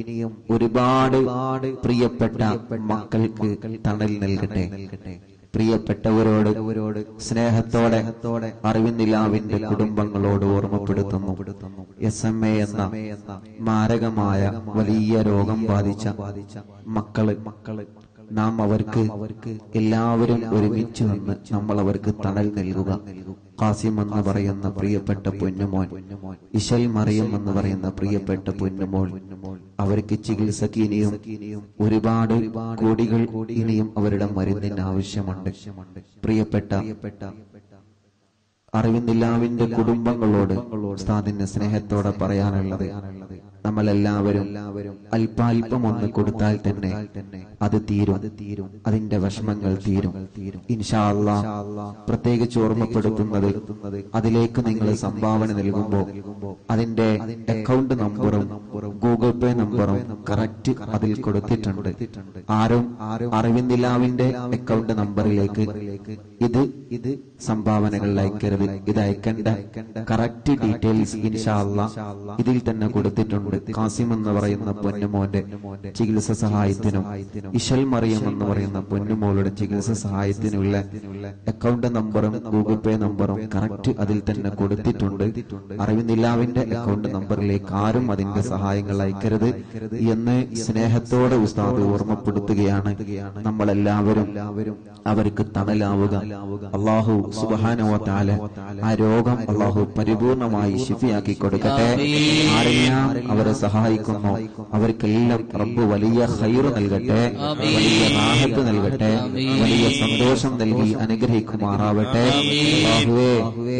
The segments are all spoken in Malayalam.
ഇനിയും ഒരുപാട് പ്രിയപ്പെട്ട മക്കൾക്ക് തണൽ നൽകട്ടെ. പ്രിയപ്പെട്ടവരോട് സ്നേഹത്തോടെ അറിവിന്ദിലാവിന്റെ കുടുംബങ്ങളോട് ഓർമ്മപ്പെടുത്തുന്നു. എസ് എം എ എന്ന മാരകമായ വലിയ രോഗം ബാധിച്ച മക്കൾ. മക്കൾ. നാം അവർക്ക് എല്ലാവരും ഒരുമിച്ച് വന്ന് നമ്മൾ അവർക്ക് തണൽ നൽകുക. ഖാസിം എന്ന് പറയുന്ന പ്രിയപ്പെട്ട പൊന്നുമോൻ ഇശൽ മറിയം എന്ന് പറയുന്ന പ്രിയപ്പെട്ട പൊന്നുമോൾ അവർക്ക് ചികിത്സക്ക് ഇനിയും ഒരുപാട് കോടികൾ ഇനിയും അവരുടെ മരുന്നിന് ആവശ്യമുണ്ട്. പ്രിയപ്പെട്ട അറിവിന്ദില്ലാവിന്റെ കുടുംബങ്ങളോട് സ്നേഹത്തോടെ പറയാനുള്ളത് നമ്മളെല്ലാവരും അല്പാൽപം ഒന്ന് കൊടുത്താൽ തന്നെ അത് തീരും. അതിന്റെ വിഷമങ്ങൾ തീരും. ഇൻഷാ അല്ലാ പ്രത്യേകിച്ച് ഓർമ്മപ്പെടുത്തുന്നത് അതിലേക്ക് നിങ്ങൾ സംഭാവന നൽകുമ്പോൾ അതിന്റെ അക്കൗണ്ട് നമ്പറും ഗൂഗിൾ പേ നമ്പറും കറക്റ്റ് അതിൽ കൊടുത്തിട്ടുണ്ട്. ആരും അറിവിന്ദിലാവിന്റെ അക്കൗണ്ട് നമ്പറിലേക്ക് ഇത് ഇത് സംഭാവനകൾ അയക്കരുത് ഇത് അയക്കേണ്ട കറക്റ്റ് ഡീറ്റെയിൽസ് ഇൻഷാ അല്ലാ ഇതിൽ തന്നെ കൊടുത്തിട്ടുണ്ട്. കാസിം എന്ന് പറയുന്ന പൊന്നുമോന്റെ ചികിത്സ സഹായത്തിനും ഇഷൽ മറിയം എന്ന് പറയുന്ന പൊന്നുമോളുടെ ചികിത്സ സഹായത്തിനുള്ള അക്കൗണ്ട് നമ്പറും ഗൂഗിൾ പേ നമ്പറും കറക്റ്റ് അതിൽ തന്നെ കൊടുത്തിട്ടുണ്ട്. അറിവിനിലാവിന്റെ അക്കൗണ്ട് നമ്പറിലേക്ക് ആരും അതിന്റെ സഹായങ്ങൾ അയക്കരുത് എന്ന് സ്നേഹത്തോടെ ഉസ്താദ് ഓർമ്മപ്പെടുത്തുകയാണ്. നമ്മളെല്ലാവരും അവർക്ക് തണലാവുക. അള്ളാഹു സുബാനോ താല ആ രോഗം അള്ളാഹു പരിപൂർണമായി ശിഫിയാക്കി കൊടുക്കട്ടെ. ആരെല്ലാം അവരെ സഹായിക്കുന്നു. അവർക്കെല്ലാം റബ്ബ് വലിയ ഹൈറ് നൽകട്ടെ വലിയ റാഹത്ത് നൽകട്ടെ വലിയ സന്തോഷം നൽകി അനുഗ്രഹിക്കുമാറാവട്ടെ.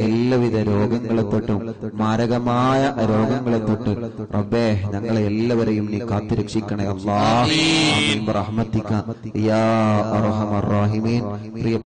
എല്ലാവിധ രോഗങ്ങളെ തൊട്ടും മാരകമായ രോഗങ്ങളെ തൊട്ട് റബ്ബേ ഞങ്ങളെ എല്ലാവരെയും നീ കാത്തുരക്ഷിക്കണേ റഹീമീൻ. പ്രിയ